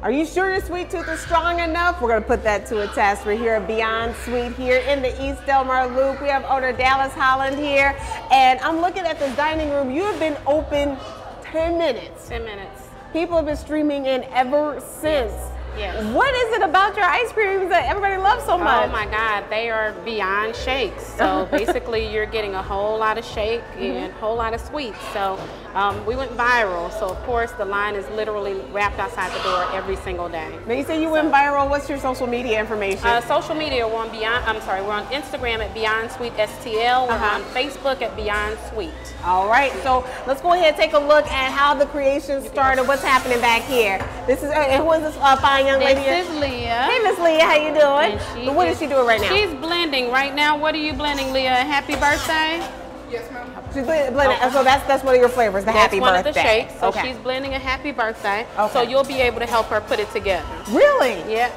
Are you sure your sweet tooth is strong enough? We're gonna put that to a test. We're here at Beyond Sweet here in the East Delmar Loop. We have owner Dallas Holland here, and I'm looking at this dining room. You have been open 10 minutes. 10 minutes. People have been streaming in ever since. Yes. What is it about your ice creams that everybody loves so much? Oh my God, they are beyond shakes. So basically, you're getting a whole lot of shake and a whole lot of sweets. So um, we went viral. So of course, the line is literally wrapped outside the door every single day. Now you say you went viral. What's your social media information? Uh, social media, we're on Beyond. I'm sorry, we're on Instagram at Beyond Sweet STL. We're Uh-huh. on Facebook at Beyond Sweet. All right, so let's go ahead and take a look at how the creation started. What's happening back here? This is uh, and who is this uh, fine young lady? This is Leah. Hey, Miss Leah, how you doing? And she what is, she doing right now? She's blending right now. What are you blending, Leah? Happy birthday. Yes, ma'am. She's blending. blending- So that's that's one of your flavors, the That's happy one birthday. of the shakes. So okay. she's blending a happy birthday. Okay. So you'll be able to help her put it together. really? Yeah.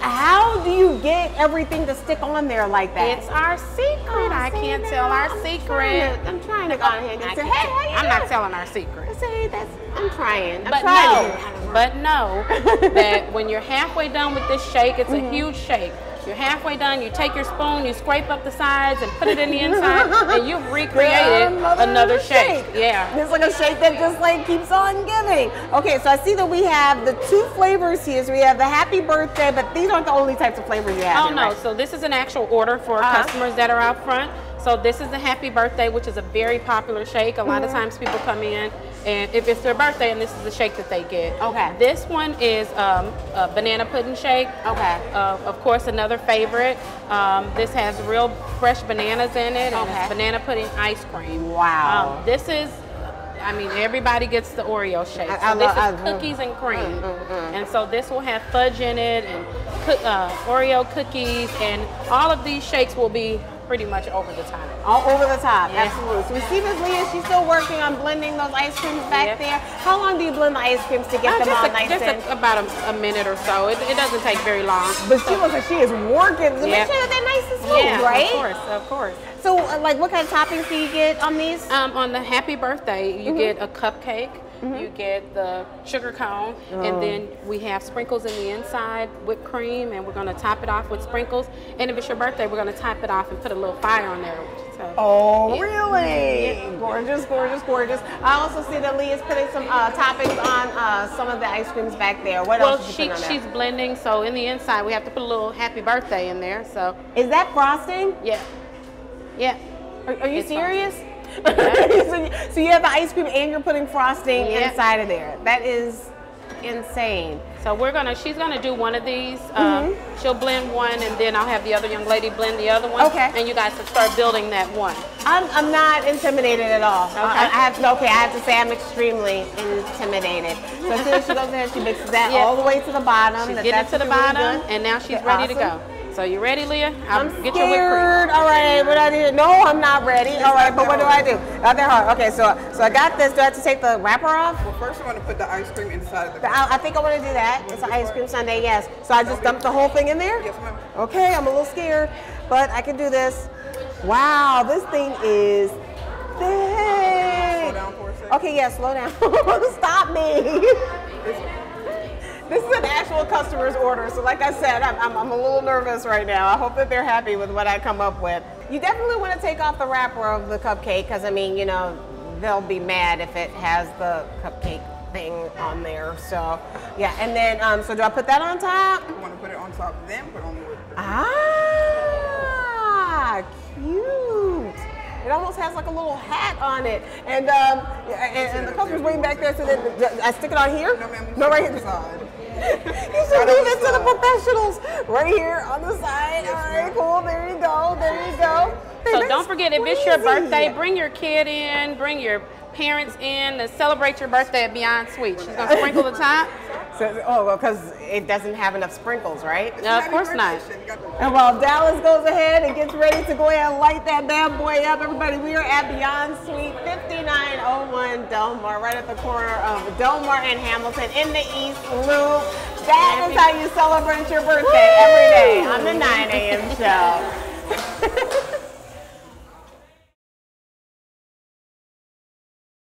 How do you get everything to stick on there like that? It's our secret. Oh, I can't now, tell our I'm secret. trying to- I'm trying to go ahead and say, Hey, how you? I'm not telling our secret. Say that's. I'm trying. I'm But trying. know, but know that when you're halfway done with this shake, it's Mm-hmm. a huge shake. You're halfway done, you take your spoon, you scrape up the sides and put it in the inside, and you've recreated another shake. Yeah. It's like a shake that just like keeps on giving. Okay, so I see that we have the two flavors here. So we have the happy birthday, but these aren't the only types of flavors you have. Oh here, no, right? so this is an actual order for Uh-huh. customers that are out front. So this is the happy birthday, which is a very popular shake. A lot of Mm-hmm. times people come in and if it's their birthday and this is the shake that they get. Okay. This one is um, a banana pudding shake. Okay. Uh, of course, another favorite. Um, this has real fresh bananas in it and Okay. it's banana pudding ice cream. Wow. Um, this is I mean, everybody gets the Oreo shake. I- So I this love- I- is cookies and cream, mm, and so this will have fudge in it and uh, Oreo cookies, and all of these shakes will be pretty much over the top. All over the top, Yeah. absolutely. So we see Miss Leah, she's still working on blending those ice creams back there. How long do you blend the ice creams to get Uh, them all a- nice just a- about a, a minute or so. It, it doesn't take very long. but she looks like she is working to Yeah. make sure that they're nice and smooth, yeah, right? of course, of course. So, uh, like, what kind of toppings do you get on these? Um, on the happy birthday, you get a cupcake, you get the sugar cone, Oh. and then we have sprinkles in the inside, whipped cream, and we're gonna top it off with sprinkles. And if it's your birthday, we're gonna top it off and put a little fire on there. So, Oh, Yeah. really? Gorgeous, gorgeous, gorgeous. I also see that Lee is putting some uh, toppings on uh, some of the ice creams back there. What Well, else is she she, she's blending, so in the inside we have to put a little happy birthday in there. So, Is that frosting? yeah, yeah. Are, are you It's serious? so, you, so you have the ice cream and you're putting frosting Yeah. inside of there. That is insane. So we're gonna, she's gonna do one of these. Um, she'll blend one, and then I'll have the other young lady blend the other one. Okay. And you guys can start building that one. I'm, I'm not intimidated at all. Okay. I, I have okay. I have to say I'm extremely intimidated. So as soon as she goes ahead, she mixes that Yeah. all the way to the bottom. She's that getting it to the really bottom, good. and now she's Okay, ready to go. So you ready, Leah? I'll I'm get your whipped cream. scared. All right, what do I do? No, I'm not ready. All right, but what do I do? Not that hard. Okay, so so I got this. Do I have to take the wrapper off? Well, first I want to put the ice cream inside of the. I, I think I want to do that. It's an ice cream sundae, yes. So I just dump the whole thing in there? Yes, ma'am. Okay, I'm a little scared, but I can do this. Wow, this thing is thick. Slow down for a. Okay, yeah, slow down. Stop me. This is an actual customer's order, so like I said, I'm, I'm, I'm a little nervous right now. I hope that they're happy with what I come up with. You definitely want to take off the wrapper of the cupcake, because I mean, you know, they'll be mad if it has the cupcake thing on there. So, yeah, and then, um, so do I put that on top? You want to put it on top, then put on the whipped. Ah, cute. It almost has like a little hat on it. And um, and, and the customer's waiting back there, so then I stick it on here? No, ma'am. No, right here. You should leave it to the professionals. Right here on the side. All right, cool. There you go. There you go. So don't forget, if it's your birthday, bring your kid in, bring your parents in to celebrate your birthday at Beyond Sweet. She's gonna sprinkle the top. So, oh, well, because it doesn't have enough sprinkles, right? No, of course not. shit. You got the- And while Dallas goes ahead and gets ready to go ahead and light that bad boy up, everybody, we are at Beyond Sweet 5901 Delmar, right at the corner of Delmar and Hamilton in the East Loop. That is how you celebrate your birthday every day on the 9 a.m. show.